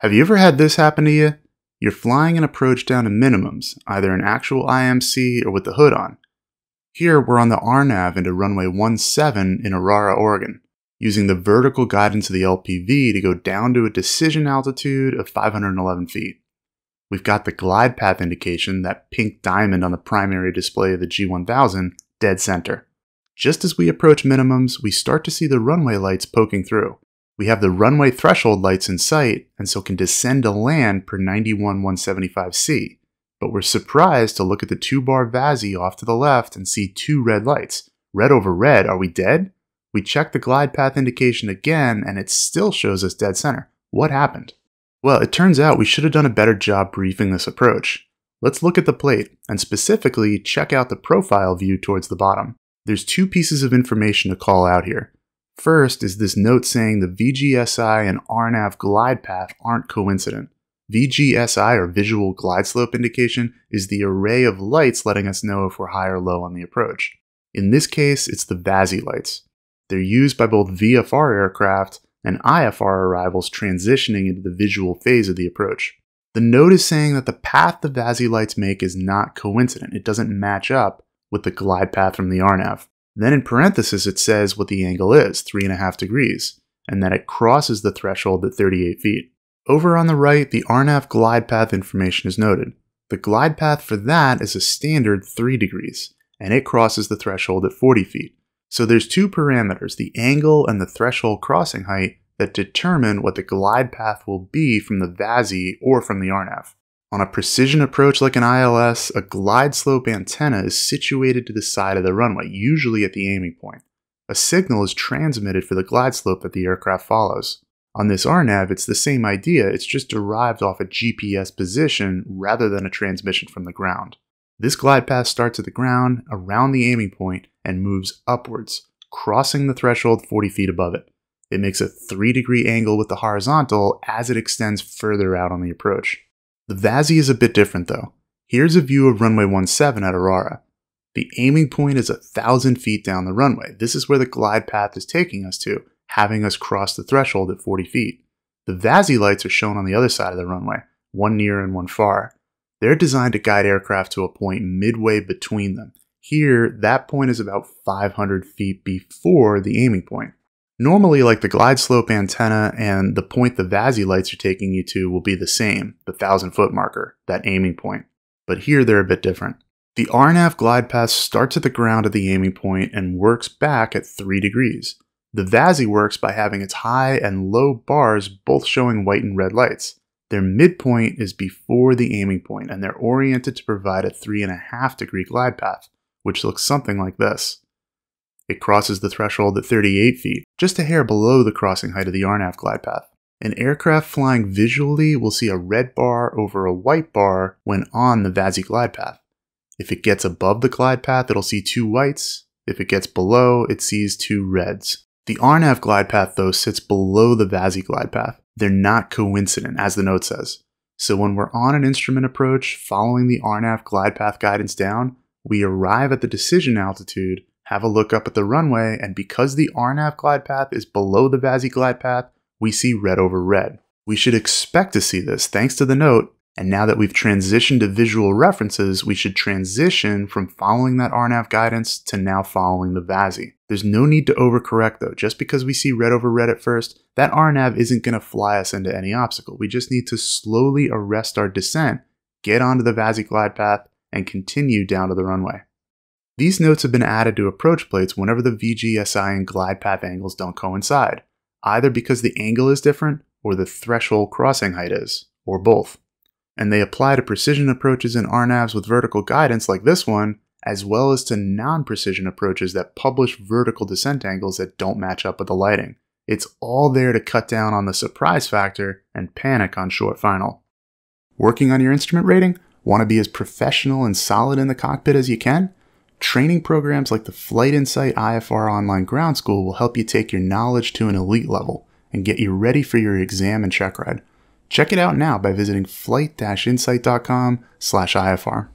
Have you ever had this happen to you? You're flying an approach down to minimums, either an actual IMC or with the hood on. Here we're on the RNAV into runway 17 in Aurora, Oregon, using the vertical guidance of the LPV to go down to a decision altitude of 511 feet. We've got the glide path indication, that pink diamond on the primary display of the G1000, dead center. Just as we approach minimums, we start to see the runway lights poking through. We have the runway threshold lights in sight, and so can descend to land per 91175C. But we're surprised to look at the two bar VASI off to the left and see two red lights. Red over red, are we dead? We check the glide path indication again, and it still shows us dead center. What happened? Well, it turns out we should have done a better job briefing this approach. Let's look at the plate, and specifically check out the profile view towards the bottom. There's two pieces of information to call out here. First is this note saying the VGSI and RNAV glide path aren't coincident. VGSI, or Visual Glide Slope Indication, is the array of lights letting us know if we're high or low on the approach. In this case, it's the VASI lights. They're used by both VFR aircraft and IFR arrivals transitioning into the visual phase of the approach. The note is saying that the path the VASI lights make is not coincident. It doesn't match up with the glide path from the RNAV. Then in parenthesis, it says what the angle is, 3.5 degrees, and that it crosses the threshold at 38 feet. Over on the right, the RNAV glide path information is noted. The glide path for that is a standard 3 degrees, and it crosses the threshold at 40 feet. So there's two parameters, the angle and the threshold crossing height, that determine what the glide path will be from the VASI or from the RNAV. On a precision approach like an ILS, a glide slope antenna is situated to the side of the runway, usually at the aiming point. A signal is transmitted for the glide slope that the aircraft follows. On this RNAV, it's the same idea, it's just derived off a GPS position rather than a transmission from the ground. This glide path starts at the ground, around the aiming point, and moves upwards, crossing the threshold 40 feet above it. It makes a 3 degree angle with the horizontal as it extends further out on the approach. The VASI is a bit different though. Here's a view of runway 17 at Aurora. The aiming point is a thousand feet down the runway. This is where the glide path is taking us to, having us cross the threshold at 40 feet. The VASI lights are shown on the other side of the runway, one near and one far. They're designed to guide aircraft to a point midway between them. Here, that point is about 500 feet before the aiming point. Normally, like the glide slope antenna and the point the VASI lights are taking you to will be the same, the 1000 foot marker, that aiming point. But here they're a bit different. The RNAV glide path starts at the ground at the aiming point and works back at 3 degrees. The VASI works by having its high and low bars both showing white and red lights. Their midpoint is before the aiming point, and they're oriented to provide a 3.5 degree glide path, which looks something like this. It crosses the threshold at 38 feet, just a hair below the crossing height of the RNAV glide path. An aircraft flying visually will see a red bar over a white bar when on the VASI glide path. If it gets above the glide path, it'll see two whites. If it gets below, it sees two reds. The RNAV glide path, though, sits below the VASI glide path. They're not coincident, as the note says. So when we're on an instrument approach following the RNAV glide path guidance down, we arrive at the decision altitude have a look up at the runway, and because the RNAV glide path is below the VASI glide path, we see red over red. We should expect to see this thanks to the note, and now that we've transitioned to visual references, we should transition from following that RNAV guidance to now following the VASI. There's no need to overcorrect though. Just because we see red over red at first, that RNAV isn't going to fly us into any obstacle. We just need to slowly arrest our descent, get onto the VASI glide path, and continue down to the runway. These notes have been added to approach plates whenever the VGSI and glide path angles don't coincide, either because the angle is different or the threshold crossing height is, or both. And they apply to precision approaches in RNAVs with vertical guidance like this one, as well as to non-precision approaches that publish vertical descent angles that don't match up with the lighting. It's all there to cut down on the surprise factor and panic on short final. Working on your instrument rating? Want to be as professional and solid in the cockpit as you can? Training programs like the Flight Insight IFR Online Ground School will help you take your knowledge to an elite level and get you ready for your exam and check ride. Check it out now by visiting flight-insight.com/ifr.